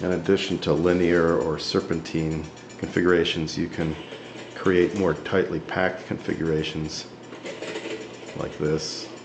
In addition to linear or serpentine configurations, you can create more tightly packed configurations like this.